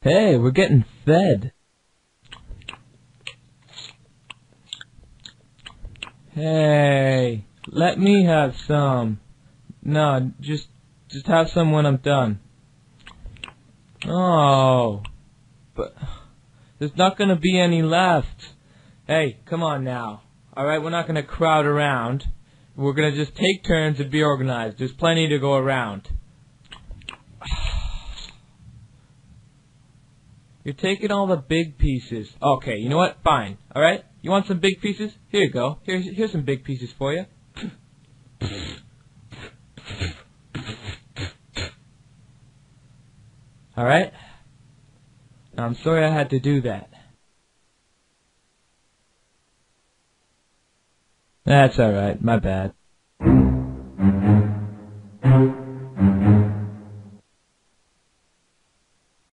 Hey, we're getting fed. Hey, let me have some. No, just just have some when I'm done. Oh, but there's not gonna be any left. Hey, come on now. All right, we're not gonna crowd around. We're gonna just take turns and be organized. There's plenty to go around. You're taking all the big pieces. Okay, you know what? Fine. All right. You want some big pieces? Here you go. Here's here's some big pieces for you. All right. I'm sorry I had to do that. That's all right. My bad.